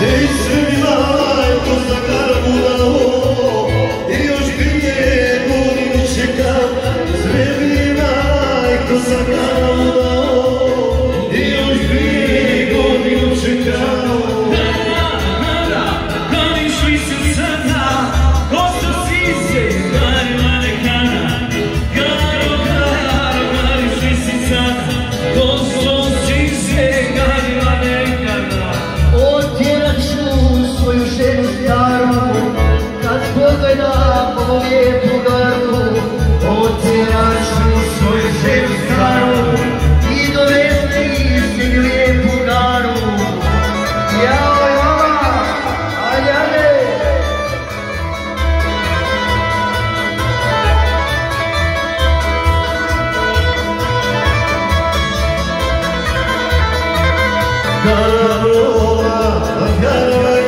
Değilsin inan كروما كروما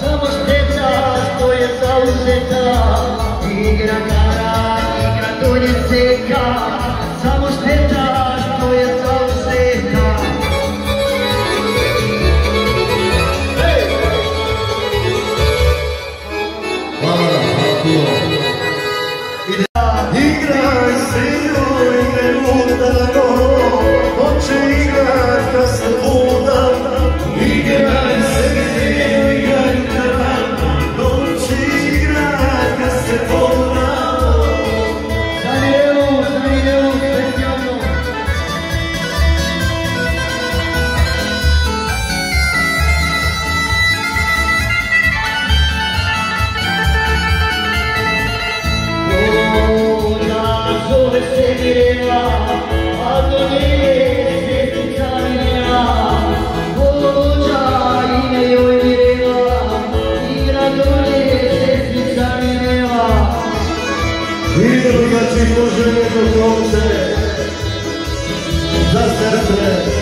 samo šteta što je zauzeta, igra kara, igra dolje seka, žene do konce, za srce,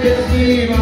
Dios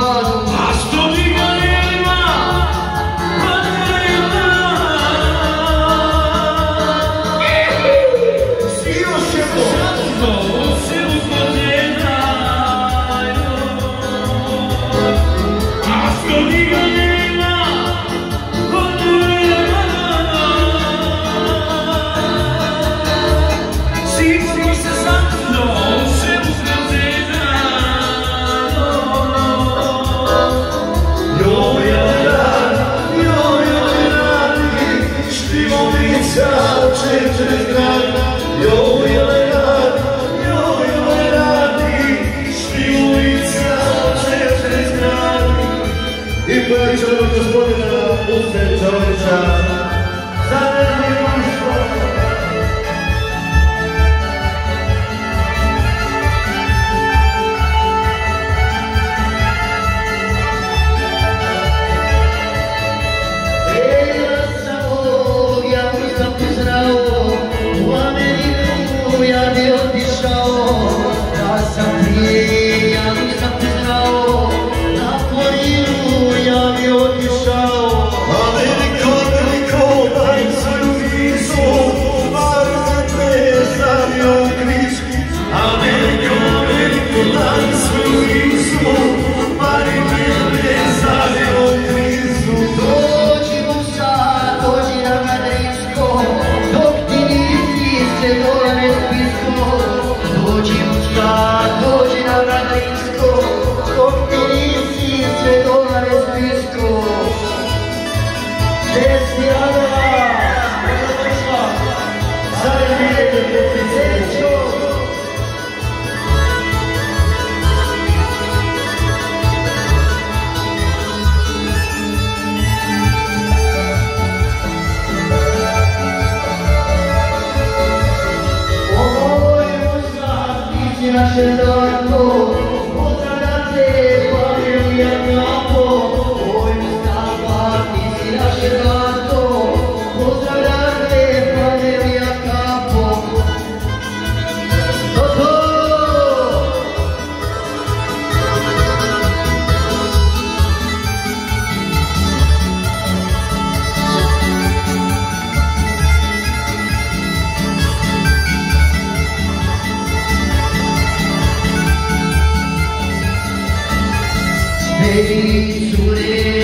Georgia. Sunday nuestro. Deseado Hey,